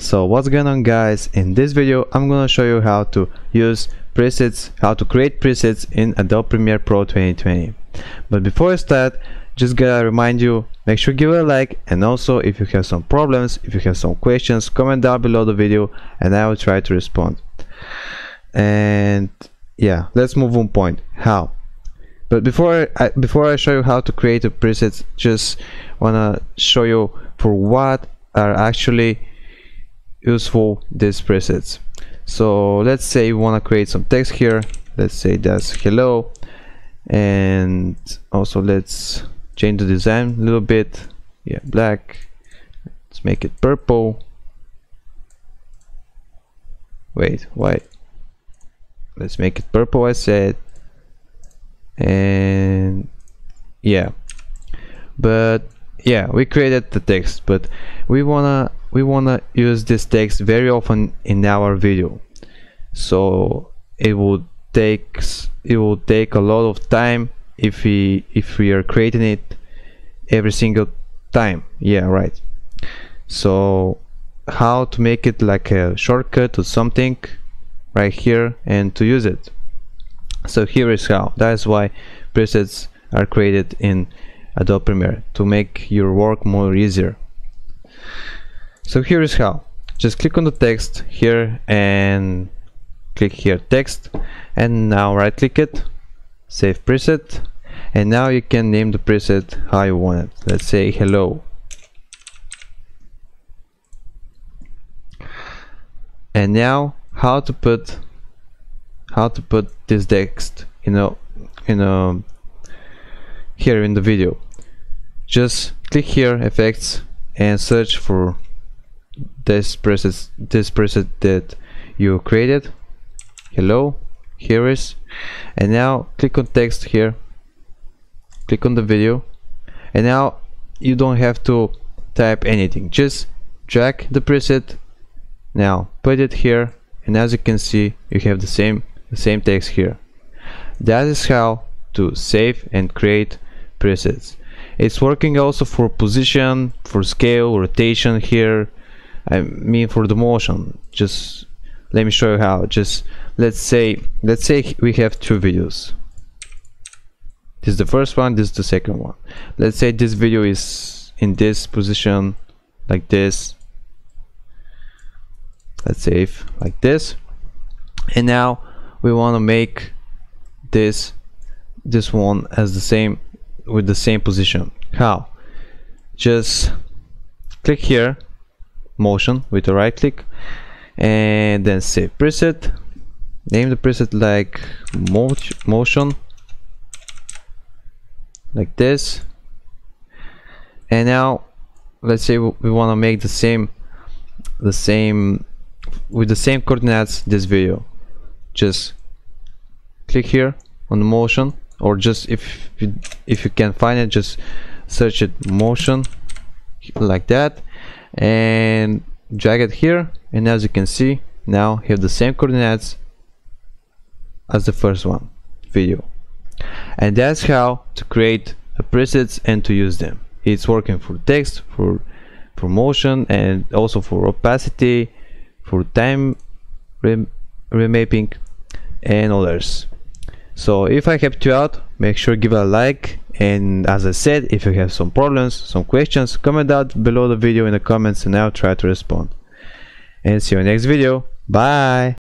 So what's going on guys, in this video I'm gonna show you how to use presets, how to create presets in Adobe Premiere Pro 2020. But before I start, just gotta remind you, make sure give it a like and also if you have some problems, if you have some questions, comment down below the video and I will try to respond. And yeah, let's move on point, how? But before I, before I show you how to create a preset just wanna show you for what are actually useful these presets. So let's say we want to create some text here. Let's say that's hello. And also let's change the design a little bit. Yeah black. Let's make it purple. Wait why? Let's make it purple I said. And yeah. But yeah we created the text but we wanna we wanna use this text very often in our video. So it will take it will take a lot of time if we if we are creating it every single time. Yeah right. So how to make it like a shortcut or something right here and to use it. So here is how. That's why presets are created in Adobe Premiere to make your work more easier. So here is how. Just click on the text here and click here text and now right click it, save preset and now you can name the preset how you want it. Let's say hello. And now how to put how to put this text you know you know here in the video just click here effects and search for this preset this preset that you created. Hello here is. And now click on text here. Click on the video. And now you don't have to type anything. Just drag the preset. Now put it here. And as you can see you have the same the same text here. That is how to save and create presets. It's working also for position for scale rotation here I mean for the motion just let me show you how. Just let's say let's say we have two videos. This is the first one this is the second one. Let's say this video is in this position like this. Let's save like this. And now we want to make this this one as the same with the same position. How? Just click here motion with a right click and then save preset. Name the preset like motion like this. And now let's say we want to make the same the same with the same coordinates this video. Just click here on the motion or just if if you can find it just search it motion like that and drag it here and as you can see now have the same coordinates as the first one video. And that's how to create presets and to use them. It's working for text for for motion and also for opacity for time rem remapping and others so if I helped you out make sure give a like. And as I said if you have some problems some questions comment down below the video in the comments and I'll try to respond. And see you next video. Bye